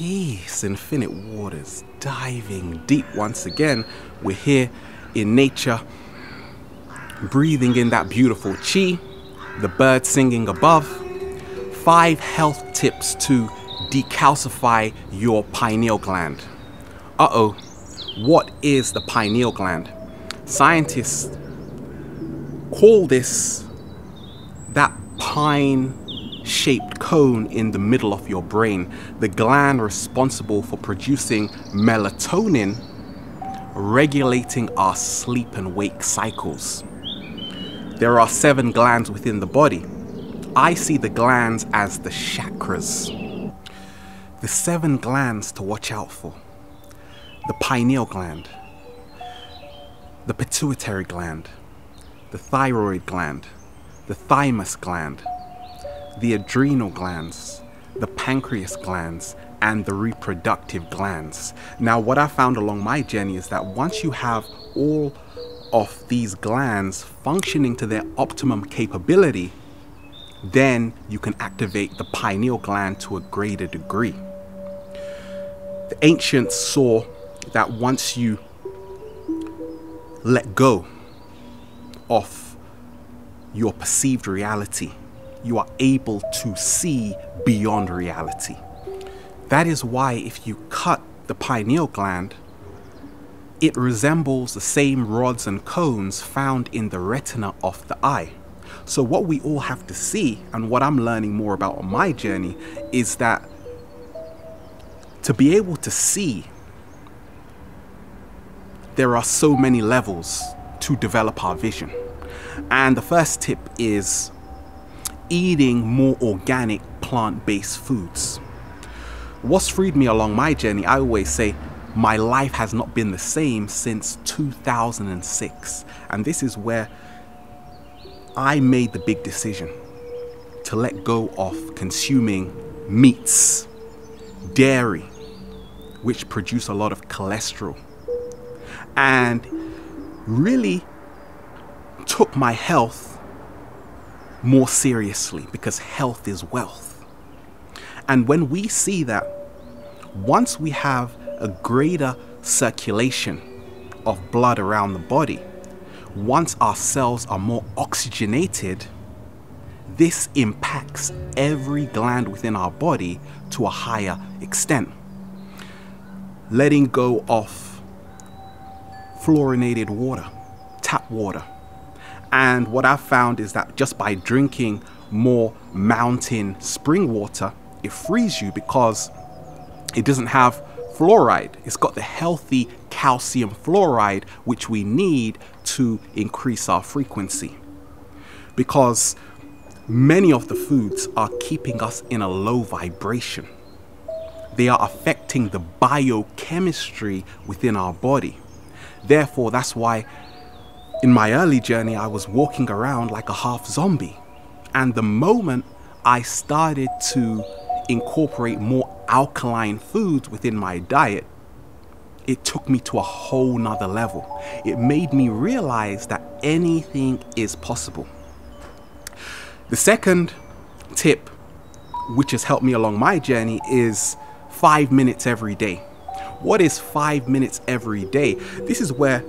Peace, infinite waters, diving deep once again. We're here in nature, breathing in that beautiful chi, the birds singing above. Five health tips to decalcify your pineal gland. Uh oh, what is the pineal gland? Scientists call this that pine shaped cone in the middle of your brain, the gland responsible for producing melatonin, regulating our sleep and wake cycles. There are seven glands within the body. I see the glands as the chakras. The seven glands to watch out for the pineal gland, the pituitary gland, the thyroid gland, the thymus gland, the adrenal glands, the pancreas glands, and the reproductive glands. Now, what I found along my journey is that once you have all of these glands functioning to their optimum capability, then you can activate the pineal gland to a greater degree. The ancients saw that once you let go of your perceived reality, you are able to see beyond reality. That is why, if you cut the pineal gland, it resembles the same rods and cones found in the retina of the eye. So, what we all have to see, and what I'm learning more about on my journey, is that to be able to see, there are so many levels to develop our vision. And the first tip is eating more organic plant based foods. What's freed me along my journey, I always say, my life has not been the same since 2006. And this is where I made the big decision to let go of consuming meats, dairy, which produce a lot of cholesterol, and really took my health more seriously because health is wealth. And when we see that once we have a greater circulation of blood around the body, once our cells are more oxygenated, this impacts every gland within our body to a higher extent. Letting go of fluorinated water, tap water, and what I've found is that just by drinking more mountain spring water, it frees you because it doesn't have fluoride. It's got the healthy calcium fluoride, which we need to increase our frequency. Because many of the foods are keeping us in a low vibration. They are affecting the biochemistry within our body. Therefore, that's why in my early journey, I was walking around like a half zombie. And the moment I started to incorporate more alkaline foods within my diet, it took me to a whole nother level. It made me realize that anything is possible. The second tip, which has helped me along my journey, is five minutes every day. What is five minutes every day? This is where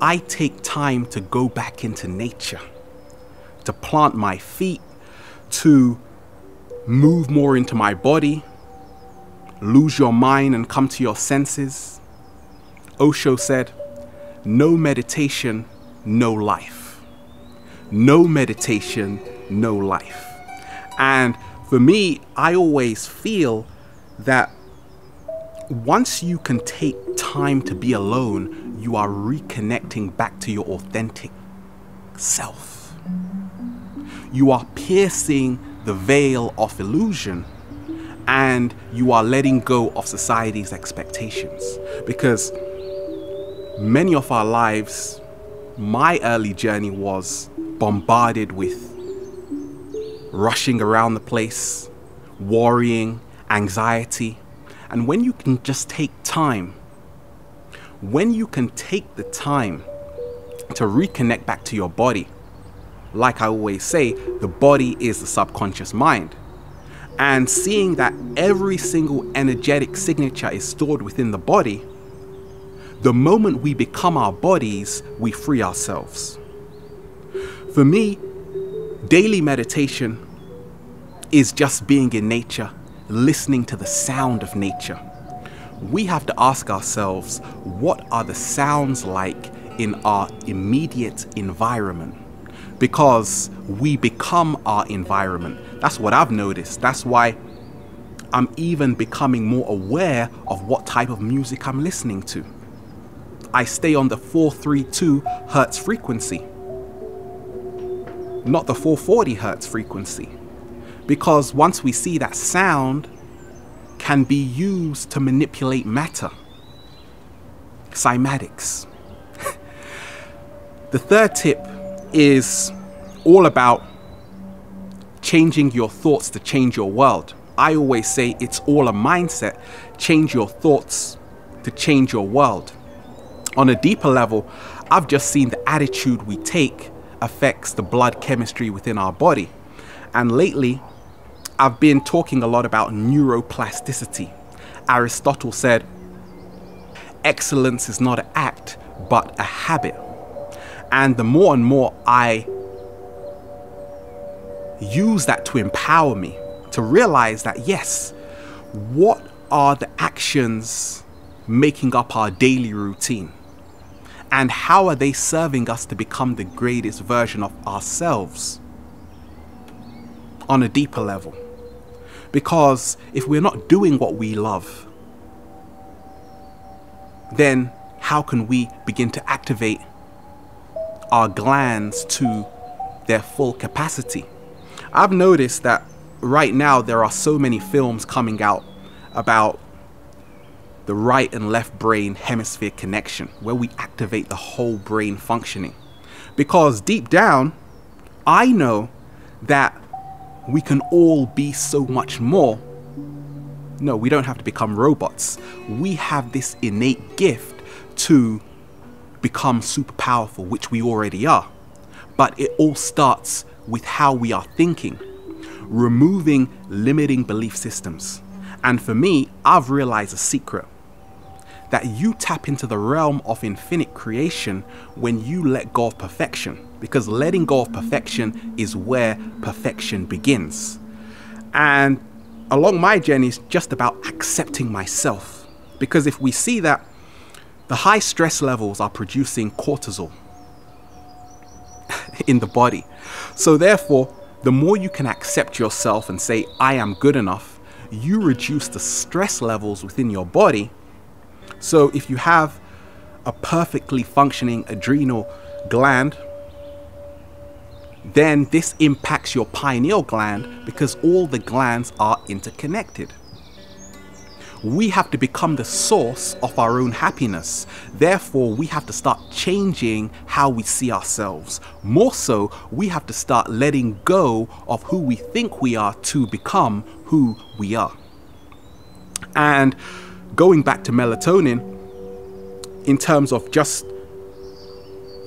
I take time to go back into nature, to plant my feet, to move more into my body, lose your mind and come to your senses. Osho said, No meditation, no life. No meditation, no life. And for me, I always feel that once you can take time to be alone, you are reconnecting back to your authentic self. You are piercing the veil of illusion and you are letting go of society's expectations. Because many of our lives, my early journey was bombarded with rushing around the place, worrying, anxiety and when you can just take time, when you can take the time to reconnect back to your body, like I always say, the body is the subconscious mind. And seeing that every single energetic signature is stored within the body, the moment we become our bodies, we free ourselves. For me, daily meditation is just being in nature, listening to the sound of nature. We have to ask ourselves what are the sounds like in our immediate environment? Because we become our environment. That's what I've noticed. That's why I'm even becoming more aware of what type of music I'm listening to. I stay on the 432 hertz frequency, not the 440 hertz frequency. Because once we see that sound can be used to manipulate matter, cymatics. the third tip is all about changing your thoughts to change your world. I always say it's all a mindset. Change your thoughts to change your world on a deeper level, I've just seen the attitude we take affects the blood chemistry within our body. And lately, I've been talking a lot about neuroplasticity. Aristotle said, excellence is not an act, but a habit. And the more and more I use that to empower me, to realize that yes, what are the actions making up our daily routine? And how are they serving us to become the greatest version of ourselves on a deeper level? Because if we're not doing what we love, then how can we begin to activate our glands to their full capacity? I've noticed that right now there are so many films coming out about the right and left brain hemisphere connection, where we activate the whole brain functioning. Because deep down, I know that we can all be so much more. No, we don't have to become robots. We have this innate gift to become super powerful, which we already are. But it all starts with how we are thinking, removing limiting belief systems. And for me, I've realized a secret that you tap into the realm of infinite creation when you let go of perfection. Because letting go of perfection is where perfection begins. And along my journey is just about accepting myself. Because if we see that the high stress levels are producing cortisol in the body. So therefore, the more you can accept yourself and say, I am good enough, you reduce the stress levels within your body so if you have a perfectly functioning adrenal gland, then this impacts your pineal gland because all the glands are interconnected. We have to become the source of our own happiness. Therefore, we have to start changing how we see ourselves. More so, we have to start letting go of who we think we are to become who we are. And going back to melatonin, in terms of just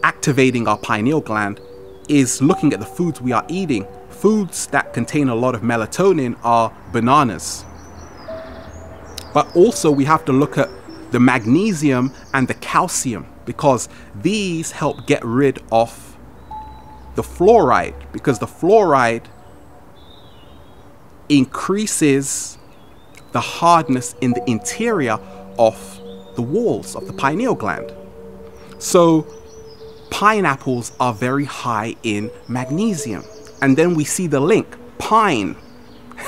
activating our pineal gland, is looking at the foods we are eating. Foods that contain a lot of melatonin are bananas. But also, we have to look at the magnesium and the calcium because these help get rid of the fluoride because the fluoride increases the hardness in the interior of the walls of the pineal gland. So, pineapples are very high in magnesium. And then we see the link pine,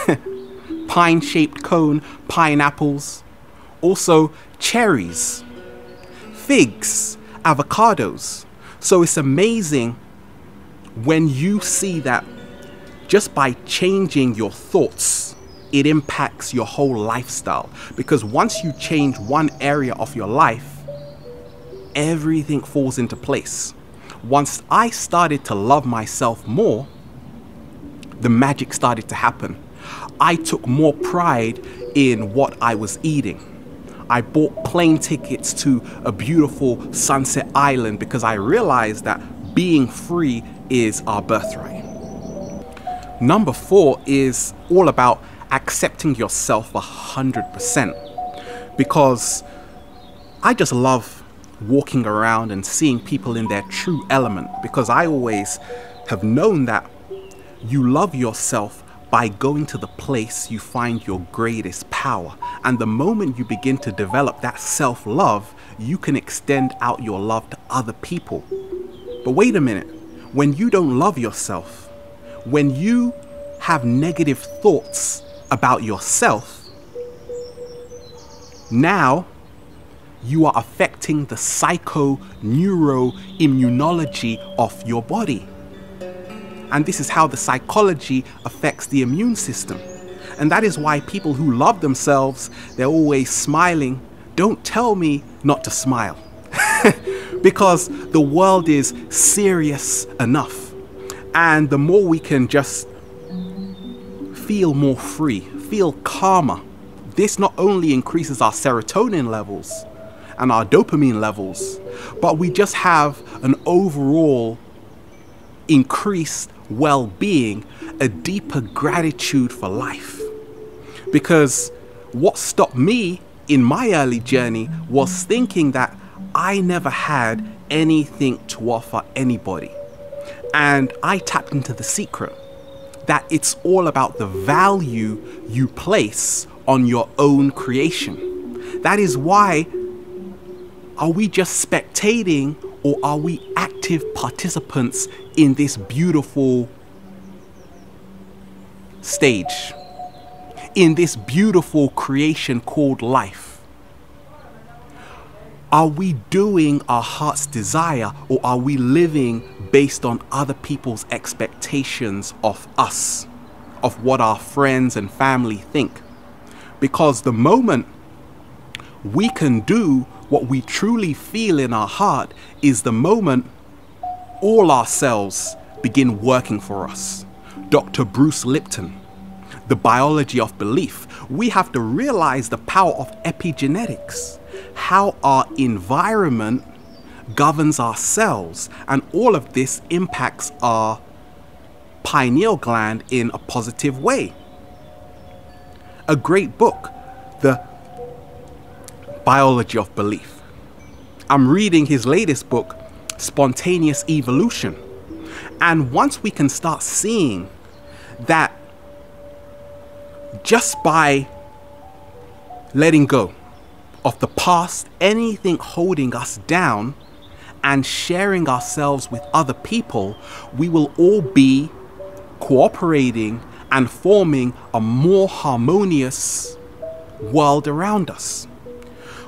pine shaped cone, pineapples, also cherries, figs, avocados. So it's amazing when you see that just by changing your thoughts, it impacts your whole lifestyle. Because once you change one area of your life, everything falls into place. Once I started to love myself more, the magic started to happen. I took more pride in what I was eating. I bought plane tickets to a beautiful sunset island because I realized that being free is our birthright. Number four is all about accepting yourself 100%. Because I just love walking around and seeing people in their true element because I always have known that you love yourself by going to the place you find your greatest power. And the moment you begin to develop that self love, you can extend out your love to other people. But wait a minute, when you don't love yourself, when you have negative thoughts about yourself, now you are affecting the psycho neuroimmunology of your body. And this is how the psychology affects the immune system. And that is why people who love themselves, they're always smiling. Don't tell me not to smile. because the world is serious enough. And the more we can just feel more free, feel calmer, this not only increases our serotonin levels and our dopamine levels, but we just have an overall increased well being, a deeper gratitude for life. Because what stopped me in my early journey was thinking that I never had anything to offer anybody. And I tapped into the secret that it's all about the value you place on your own creation. That is why are we just spectating or are we active participants in this beautiful stage? In this beautiful creation called life? Are we doing our heart's desire or are we living based on other people's expectations of us, of what our friends and family think? Because the moment we can do what we truly feel in our heart is the moment all our cells begin working for us. Dr. Bruce Lipton, The Biology of Belief. We have to realize the power of epigenetics, how our environment governs our cells, and all of this impacts our pineal gland in a positive way. A great book, The Biology of Belief. I'm reading his latest book, Spontaneous Evolution. And once we can start seeing that just by letting go of the past, anything holding us down, and sharing ourselves with other people, we will all be cooperating and forming a more harmonious world around us.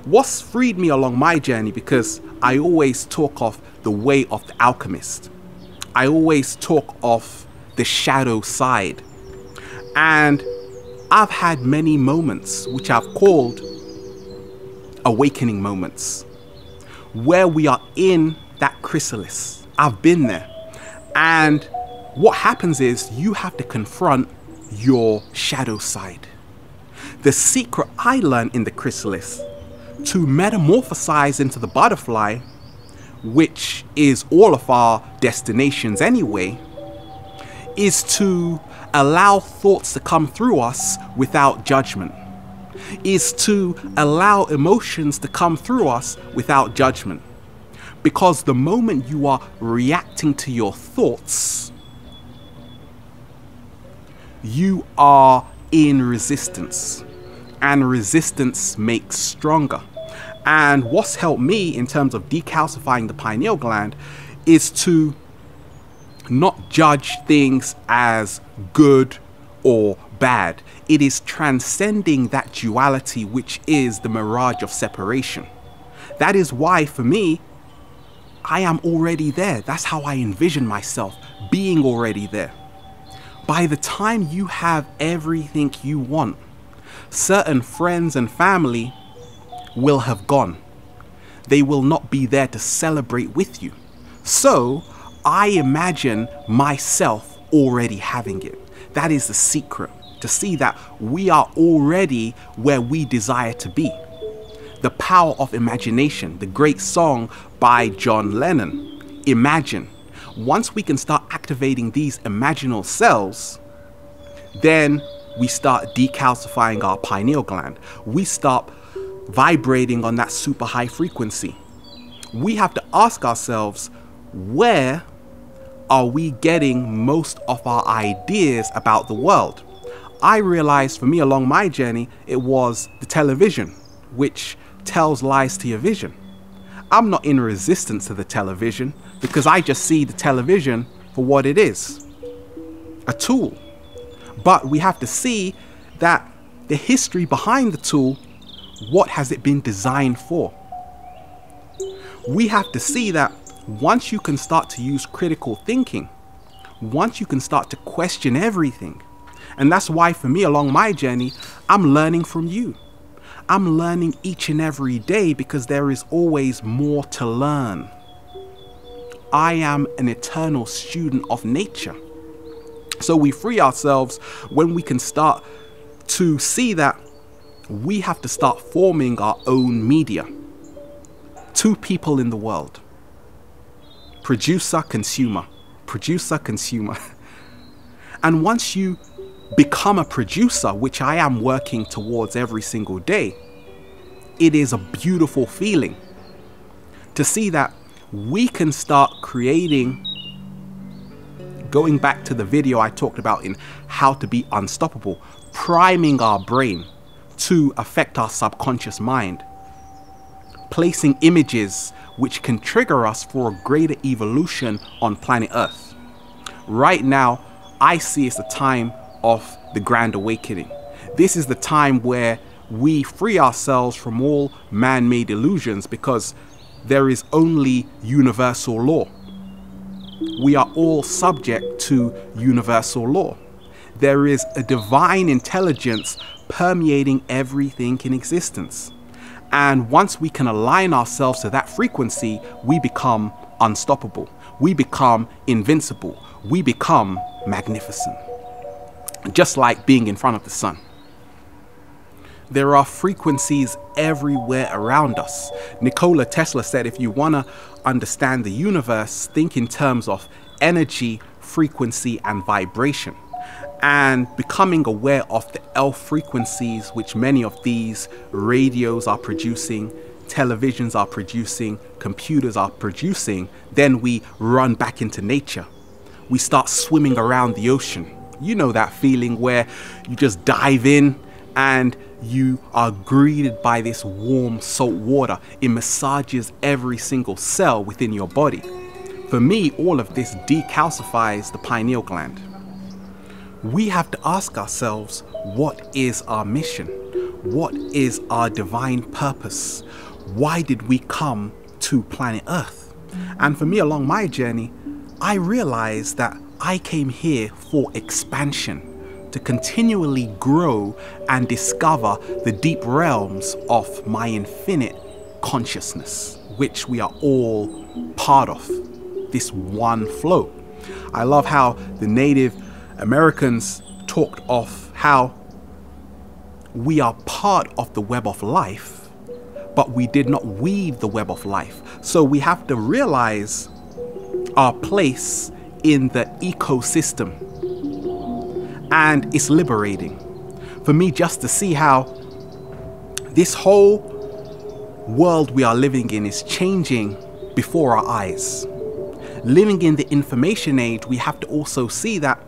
What's freed me along my journey because I always talk of the way of the alchemist. I always talk of the shadow side. And I've had many moments which I've called awakening moments where we are in that chrysalis. I've been there. And what happens is you have to confront your shadow side. The secret I learned in the chrysalis to metamorphosize into the butterfly, which is all of our destinations anyway, is to allow thoughts to come through us without judgment, is to allow emotions to come through us without judgment. Because the moment you are reacting to your thoughts, you are in resistance, and resistance makes stronger. And what's helped me in terms of decalcifying the pineal gland is to not judge things as good or bad. It is transcending that duality, which is the mirage of separation. That is why, for me, I am already there. That's how I envision myself being already there. By the time you have everything you want, certain friends and family will have gone. They will not be there to celebrate with you. So I imagine myself already having it. That is the secret to see that we are already where we desire to be. The power of imagination, the great song by John Lennon, Imagine. Once we can start activating these imaginal cells, then we start decalcifying our pineal gland. We stop vibrating on that super high frequency. We have to ask ourselves where are we getting most of our ideas about the world? I realized for me along my journey, it was the television, which tells lies to your vision. I'm not in resistance to the television because I just see the television for what it is a tool. But we have to see that the history behind the tool, what has it been designed for? We have to see that once you can start to use critical thinking, once you can start to question everything, and that's why for me along my journey, I'm learning from you. I'm learning each and every day because there is always more to learn. I am an eternal student of nature. So we free ourselves when we can start to see that we have to start forming our own media. Two people in the world producer, consumer, producer, consumer. and once you become a producer, which I am working towards every single day, it is a beautiful feeling to see that we can start creating going back to the video I talked about in how to be unstoppable, priming our brain to affect our subconscious mind, placing images which can trigger us for a greater evolution on planet Earth. Right now, I see it's the time of the Grand Awakening. This is the time where we free ourselves from all man made illusions because there is only universal law. We are all subject to universal law. There is a divine intelligence permeating everything in existence. And once we can align ourselves to that frequency, we become unstoppable. We become invincible. We become magnificent. Just like being in front of the sun. There are frequencies everywhere around us. Nikola Tesla said if you want to understand the universe, think in terms of energy, frequency, and vibration. And becoming aware of the L frequencies, which many of these radios are producing, televisions are producing, computers are producing, then we run back into nature. We start swimming around the ocean. You know that feeling where you just dive in and you are greeted by this warm salt water. It massages every single cell within your body. For me, all of this decalcifies the pineal gland. We have to ask ourselves what is our mission? What is our divine purpose? Why did we come to planet Earth? And for me, along my journey, I realized that I came here for expansion to continually grow and discover the deep realms of my infinite consciousness, which we are all part of, this one flow. I love how the Native Americans talked of how we are part of the web of life, but we did not weave the web of life. So we have to realize our place in the ecosystem and it's liberating for me just to see how this whole world we are living in is changing before our eyes. Living in the information age, we have to also see that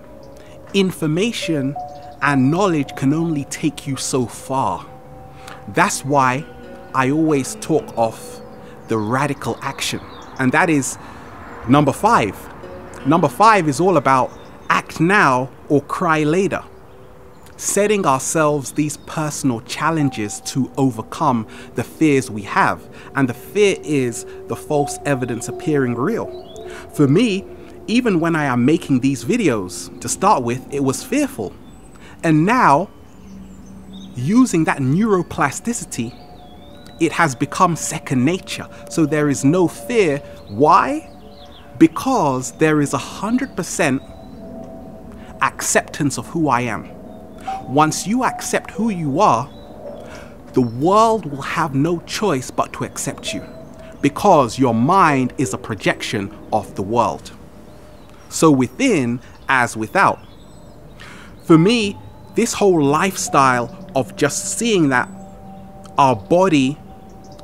information and knowledge can only take you so far. That's why I always talk of the radical action, and that is number five. Number five is all about act now or cry later. Setting ourselves these personal challenges to overcome the fears we have. And the fear is the false evidence appearing real. For me, even when I am making these videos, to start with, it was fearful. And now, using that neuroplasticity, it has become second nature. So there is no fear. Why? Because there is a hundred percent acceptance of who I am. Once you accept who you are, the world will have no choice but to accept you because your mind is a projection of the world. So within as without. For me, this whole lifestyle of just seeing that our body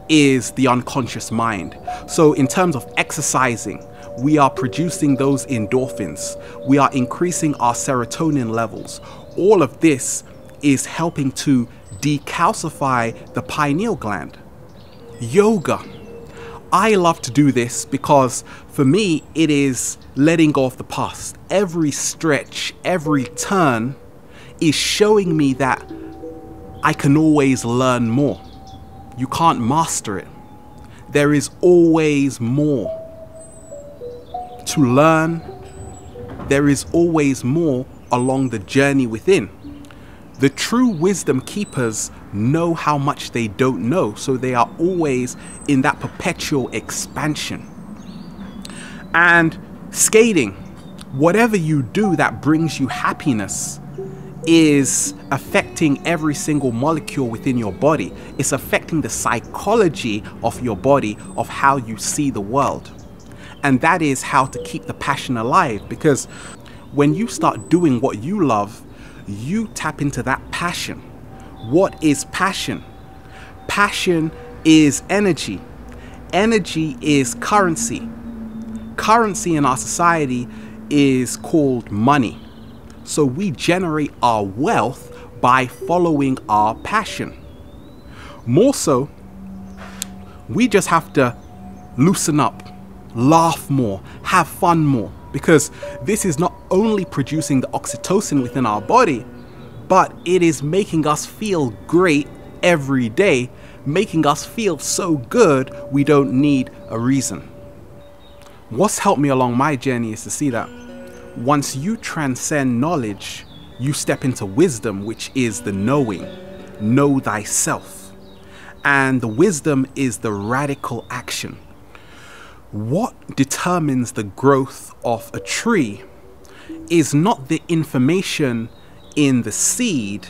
is the unconscious mind. So, in terms of exercising, we are producing those endorphins, we are increasing our serotonin levels. All of this is helping to decalcify the pineal gland. Yoga. I love to do this because for me it is letting go of the past. Every stretch, every turn is showing me that I can always learn more. You can't master it. There is always more to learn. There is always more along the journey within. The true wisdom keepers know how much they don't know, so they are always in that perpetual expansion. And skating, whatever you do that brings you happiness, is affecting every single molecule within your body. It's affecting the psychology of your body, of how you see the world. And that is how to keep the passion alive because when you start doing what you love, you tap into that passion. What is passion? Passion is energy. Energy is currency. Currency in our society is called money. So we generate our wealth by following our passion. More so, we just have to loosen up, laugh more, have fun more, because this is not only producing the oxytocin within our body, but it is making us feel great every day, making us feel so good we don't need a reason. What's helped me along my journey is to see that once you transcend knowledge, you step into wisdom, which is the knowing. Know thyself. And the wisdom is the radical action. What determines the growth of a tree is not the information in the seed,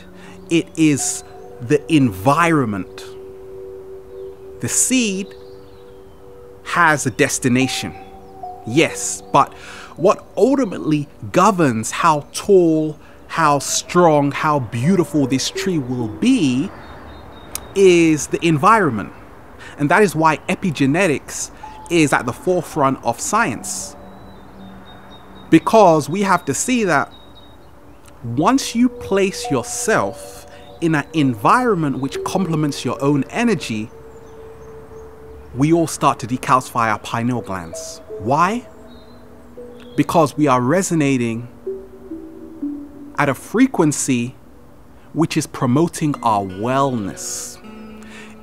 it is the environment. The seed has a destination, yes, but what ultimately governs how tall, how strong, how beautiful this tree will be is the environment. And that is why epigenetics is at the forefront of science. Because we have to see that once you place yourself in an environment which complements your own energy, we all start to decalcify our pineal glands. Why? Because we are resonating at a frequency which is promoting our wellness.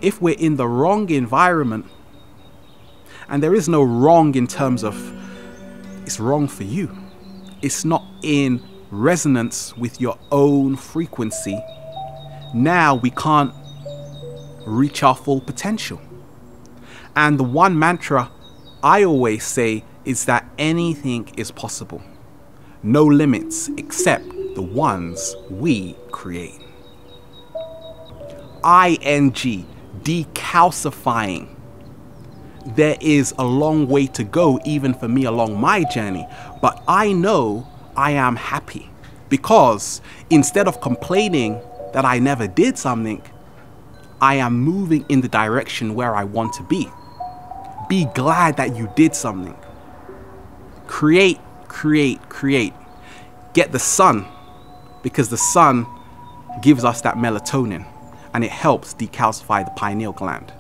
If we're in the wrong environment, and there is no wrong in terms of it's wrong for you, it's not in resonance with your own frequency, now we can't reach our full potential. And the one mantra I always say is that anything is possible. No limits except the ones we create. ING, decalcifying. There is a long way to go, even for me along my journey, but I know I am happy because instead of complaining that I never did something, I am moving in the direction where I want to be. Be glad that you did something. Create, create, create. Get the sun because the sun gives us that melatonin and it helps decalcify the pineal gland.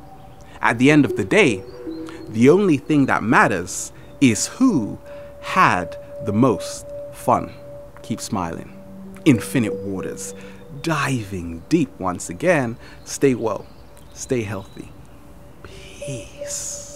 At the end of the day, the only thing that matters is who had the most fun. Keep smiling. Infinite waters. Diving deep once again. Stay well. Stay healthy. Peace.